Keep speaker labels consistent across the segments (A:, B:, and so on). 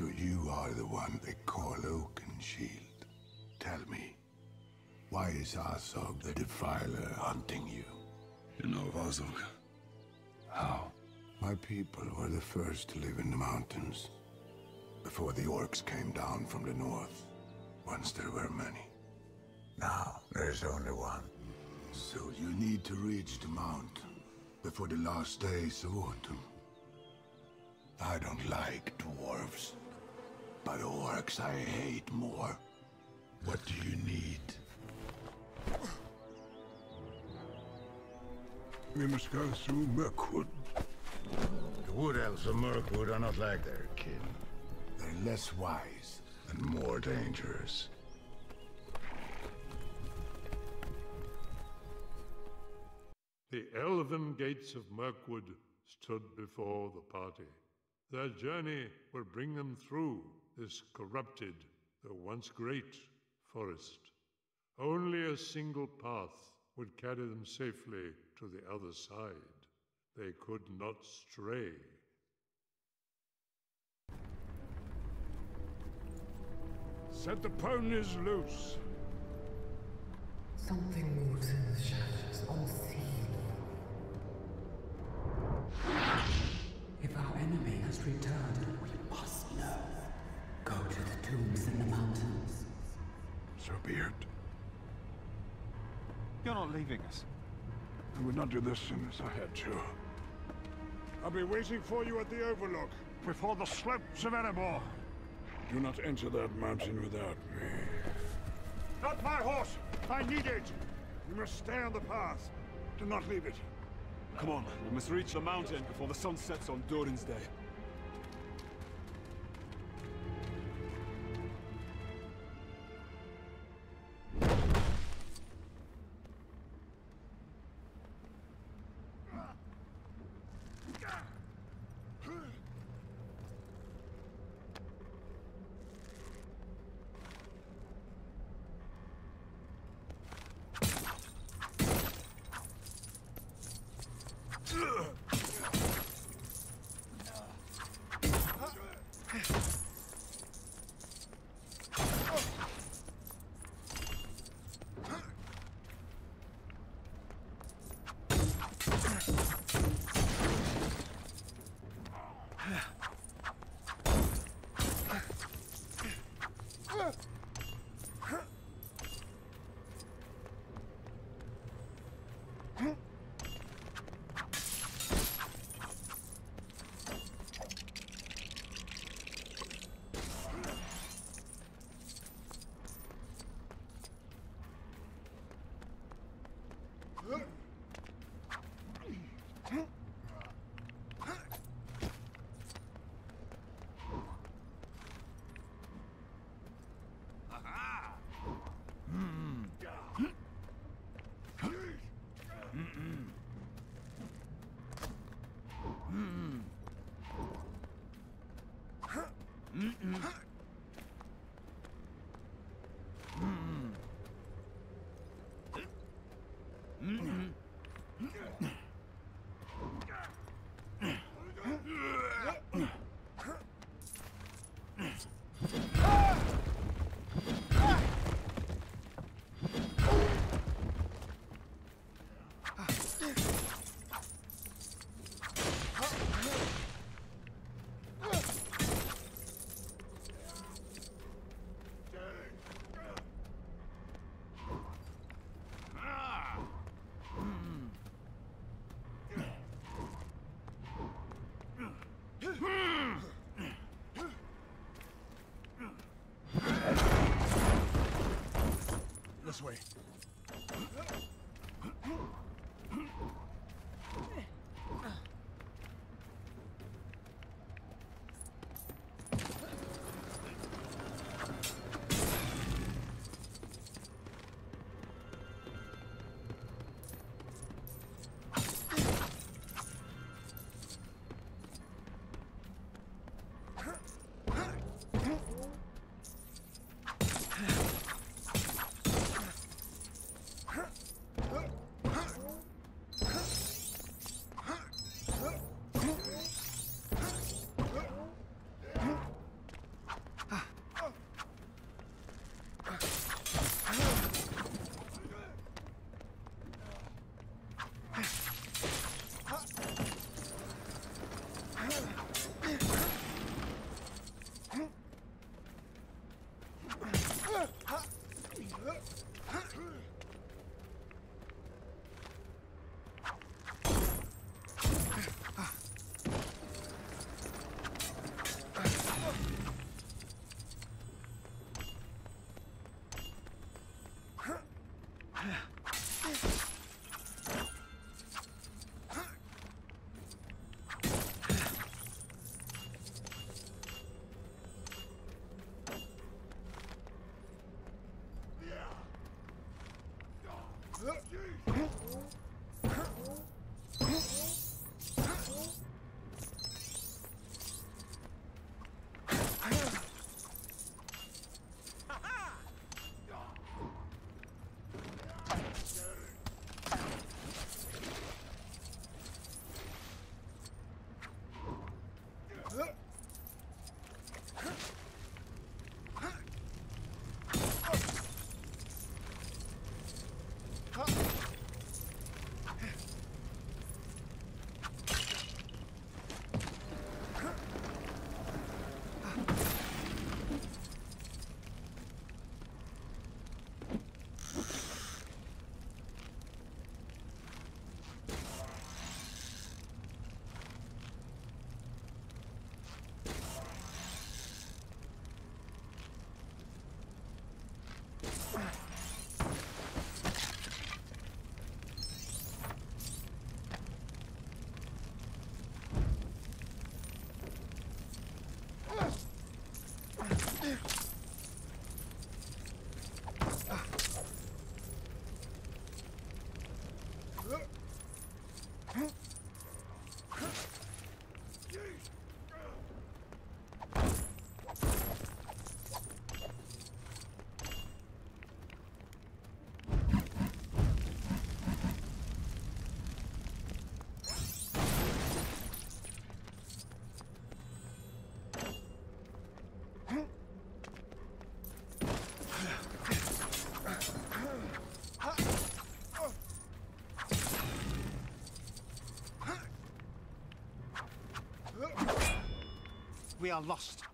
A: So you are the one they call Oakenshield. Tell me, why is Azog the Defiler hunting you?
B: You know of Azog? How?
A: My people were the first to live in the mountains. Before the orcs came down from the north. Once there were many. Now, there's only one. So you need to reach the mountain before the last days of autumn. I don't like dwarves, but orcs I hate more. What do you need?
C: We must go through Mirkwood.
A: The wood elves of Mirkwood are not like their kin. They're less wise and more dangerous.
D: The elven gates of Mirkwood stood before the party. Their journey will bring them through this corrupted, though once great, forest. Only a single path would carry them safely to the other side. They could not stray.
C: Set the ponies loose.
E: Something moves in the shadows, unseen.
C: So be it.
F: You're not leaving us.
C: I would not do this soon as I had to. I'll be waiting for you at the Overlook, before the slopes of Erebor. Do not enter that mountain without me. Not my horse! I need it! You must stay on the path. Do not leave it.
F: Come on, we must reach the mountain before the sun sets on Durin's Day. Mm -mm. Hmm. Okay.
G: We are lost.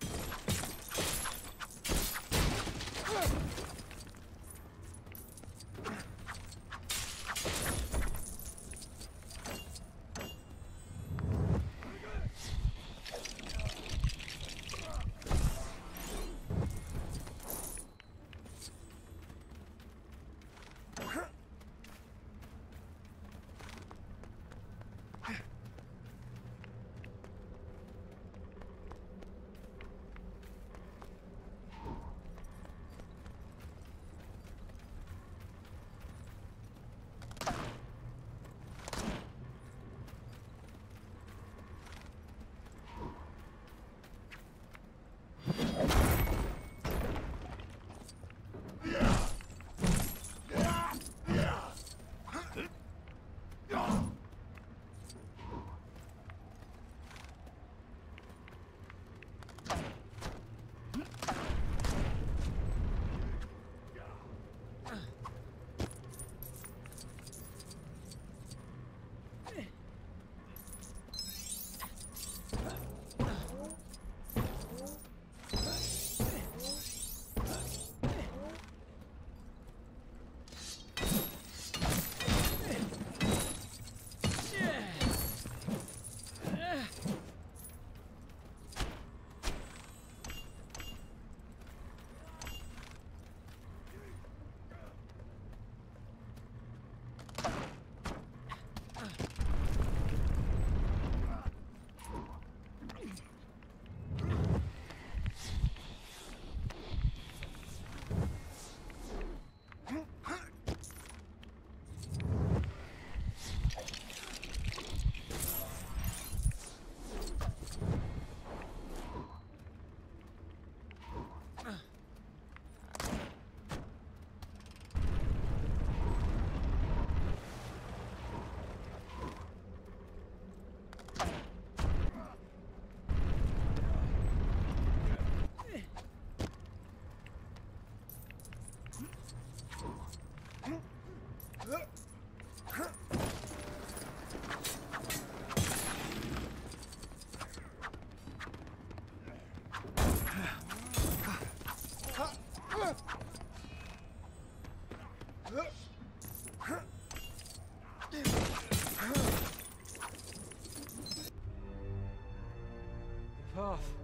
H: Path.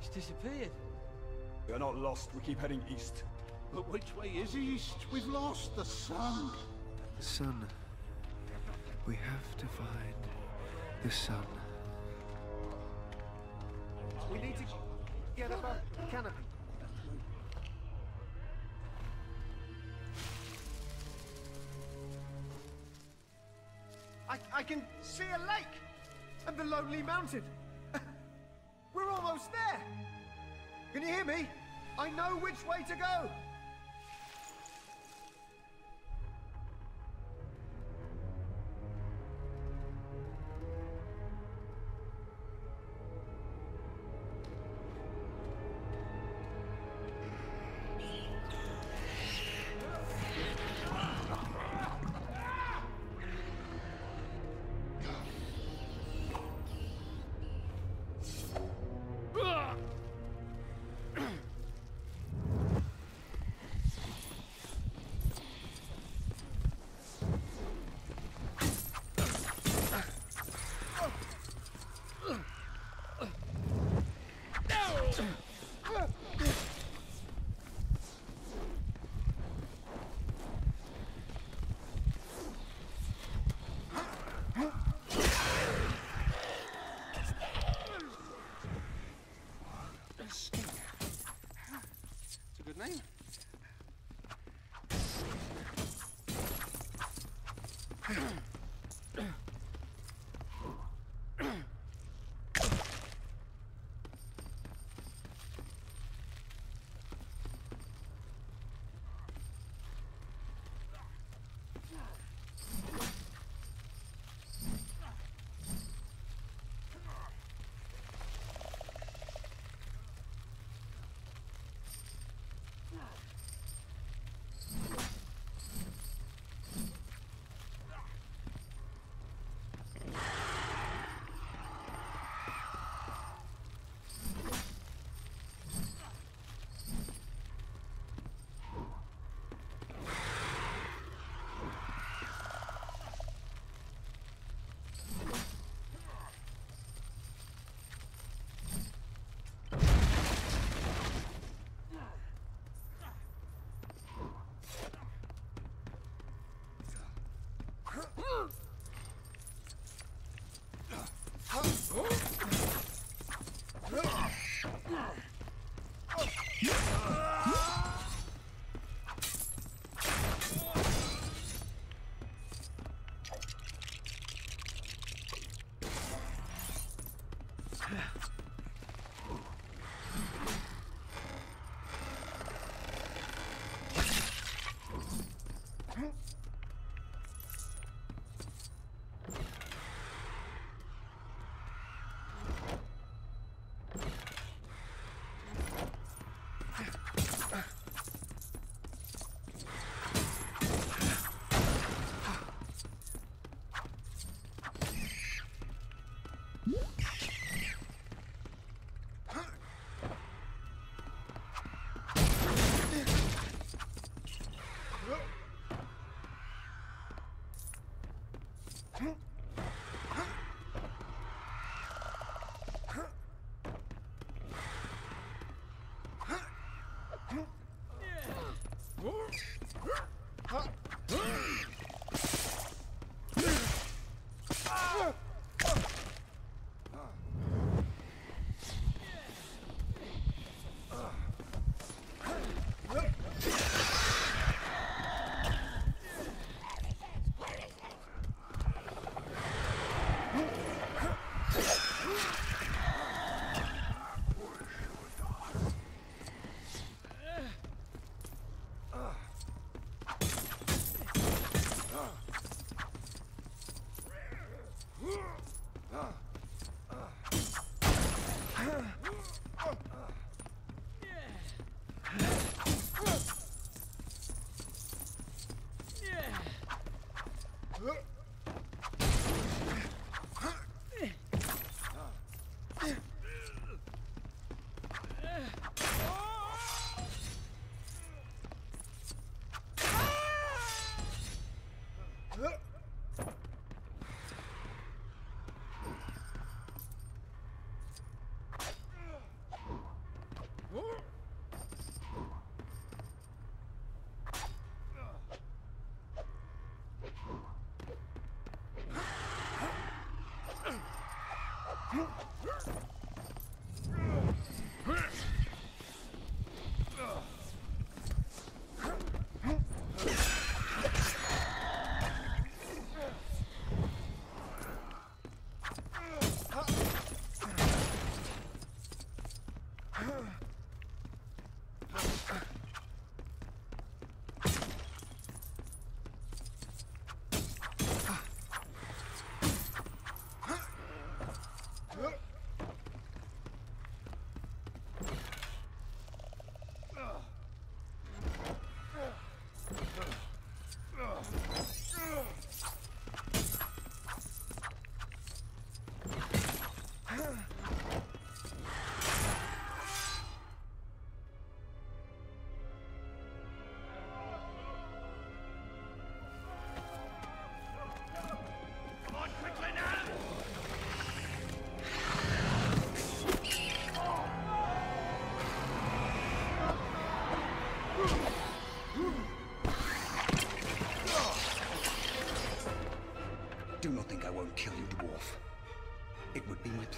H: It's disappeared.
F: We are not lost. We keep heading east.
G: But which way is east? We've lost the sun.
I: The sun. We have to find the sun.
G: We need to get above the canopy. I, I can see a lake and the lonely mountain. Hear me? I know which way to go. It's
E: Huh?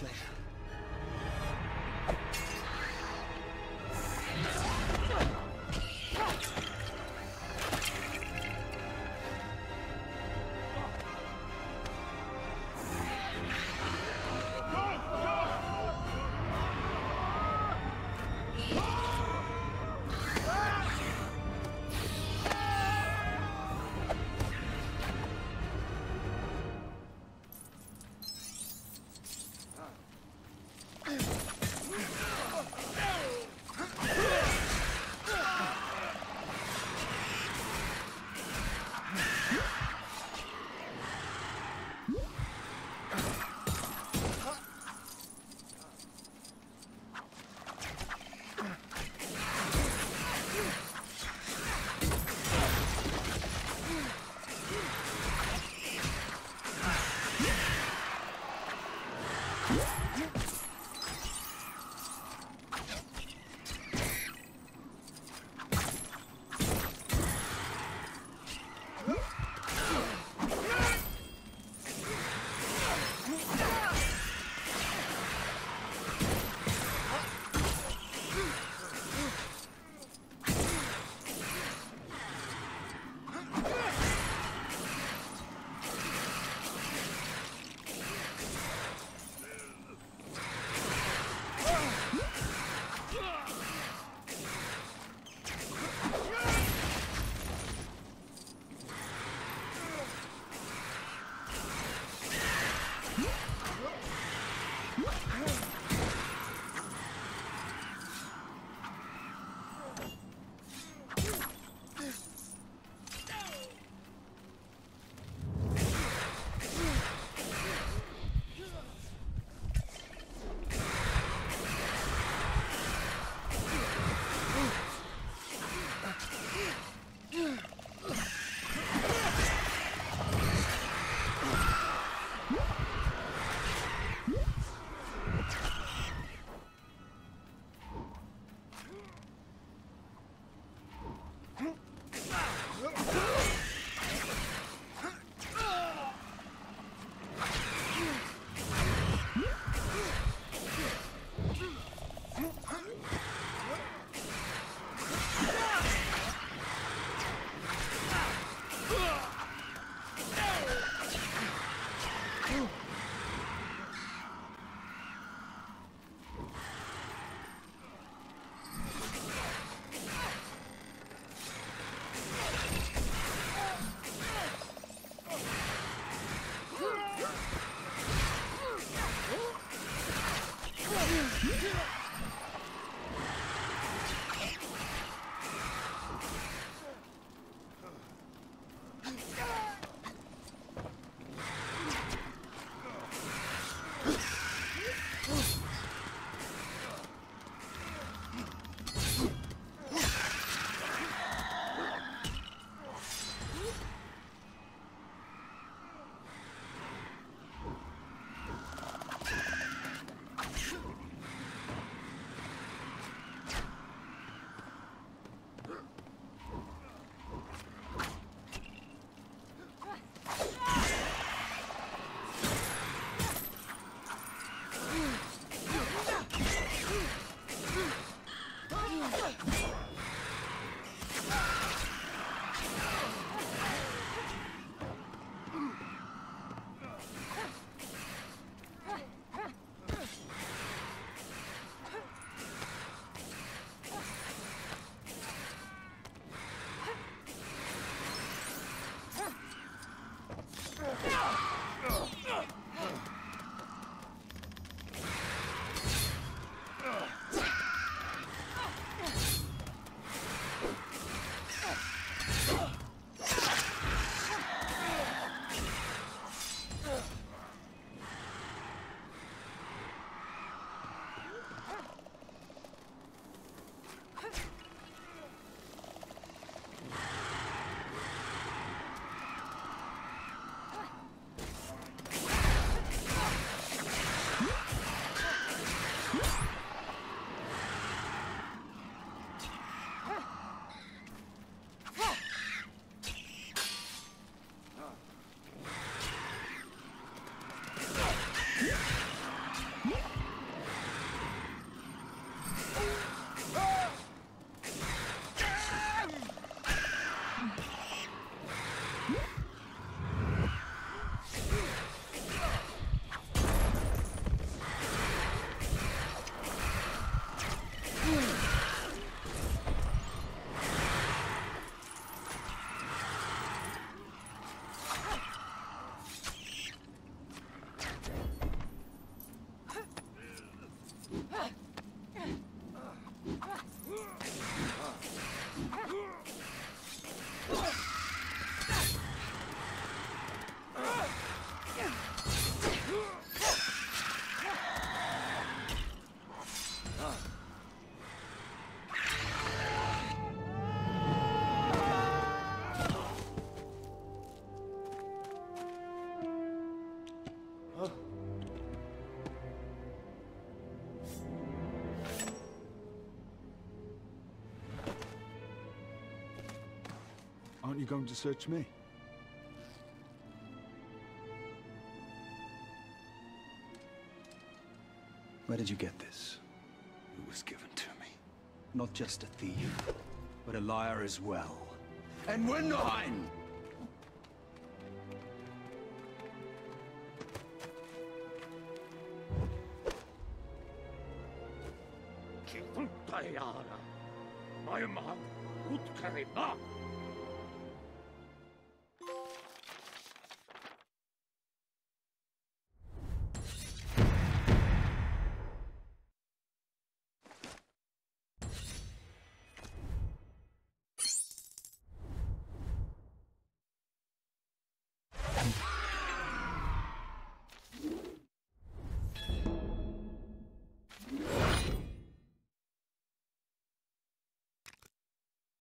E: Pleasure.
F: Going to search me?
E: Where did you get this?
F: It was given to me.
E: Not just a thief, but a liar as well. And we're nine!
J: My man, Utkarima.